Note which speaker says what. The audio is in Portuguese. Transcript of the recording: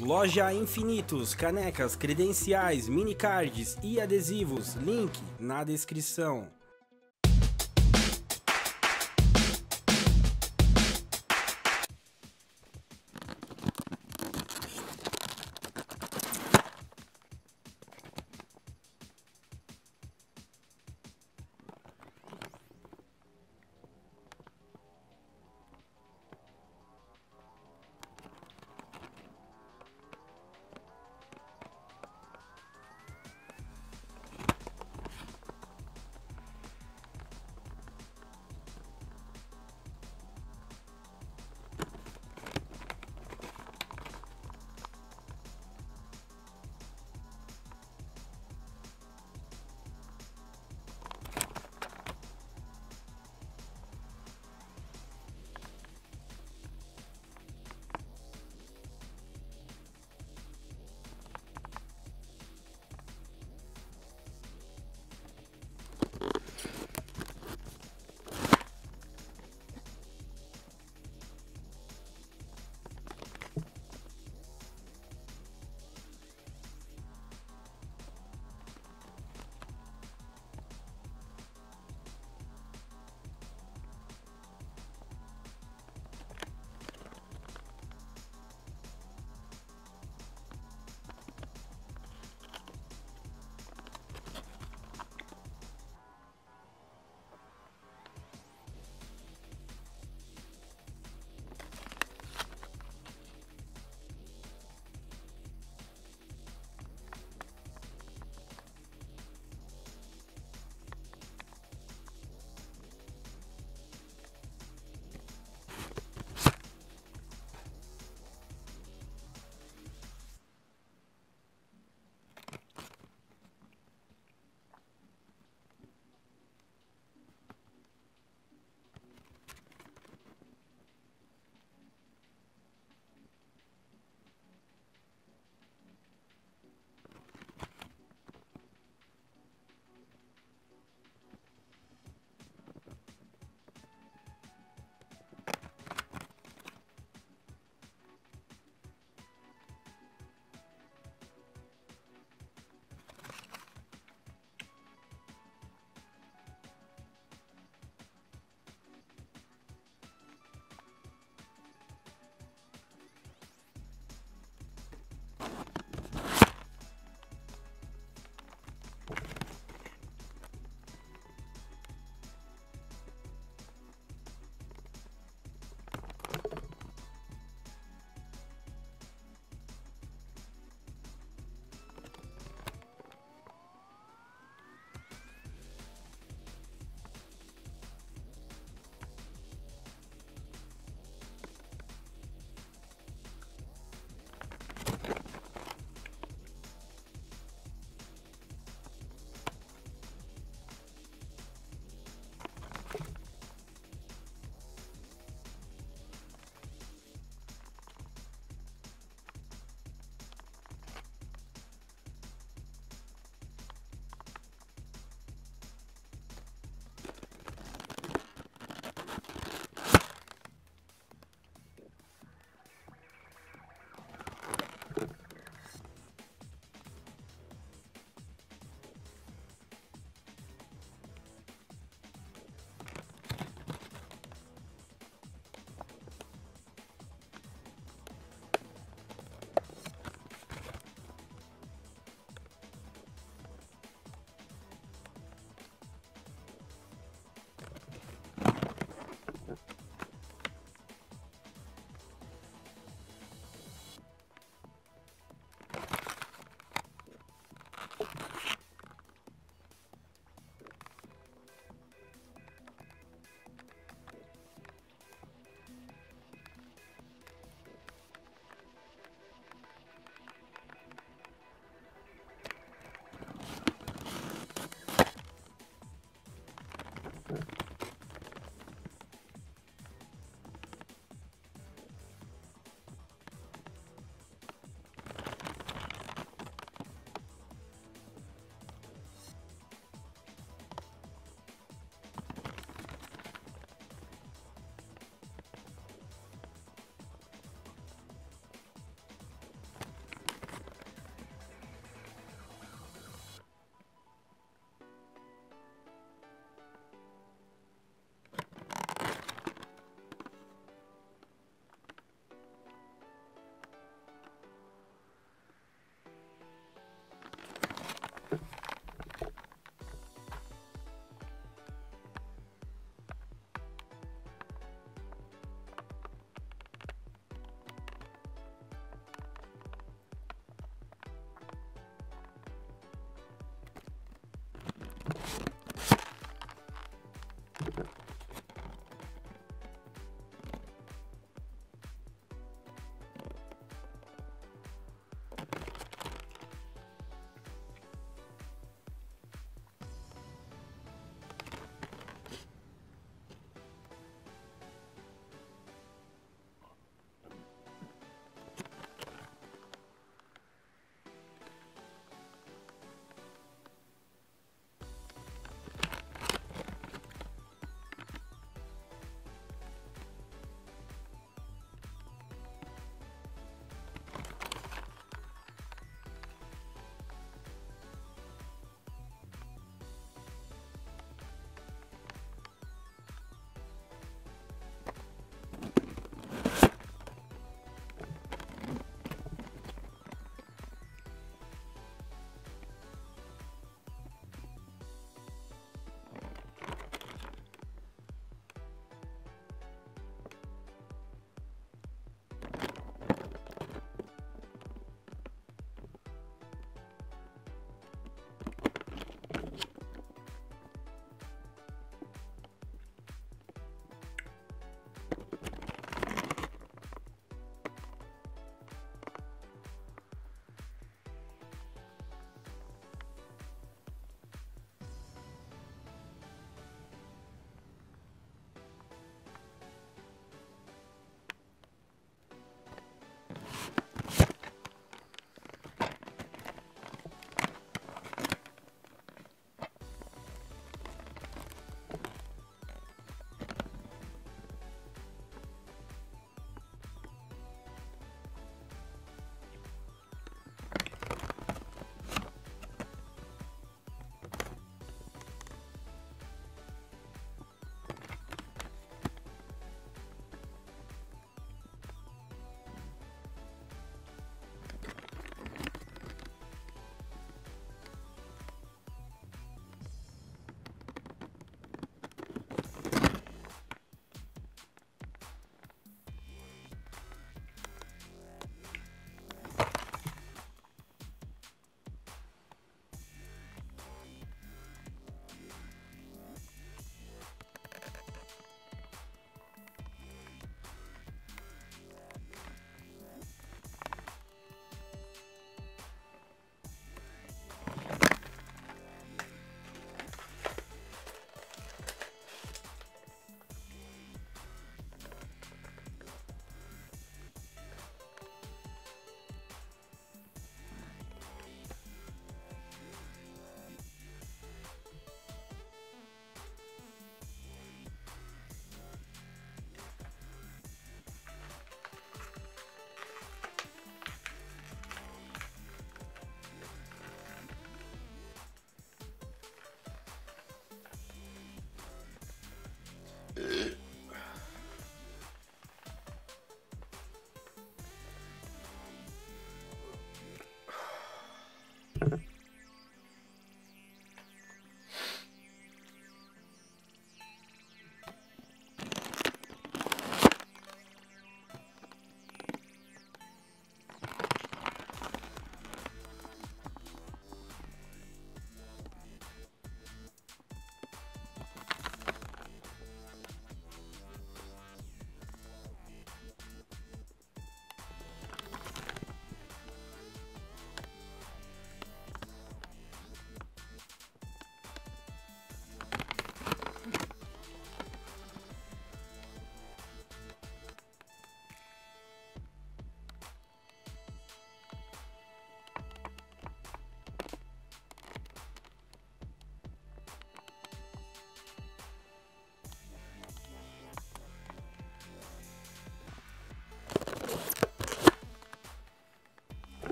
Speaker 1: Loja Infinitos, canecas, credenciais, mini cards e adesivos. Link na descrição.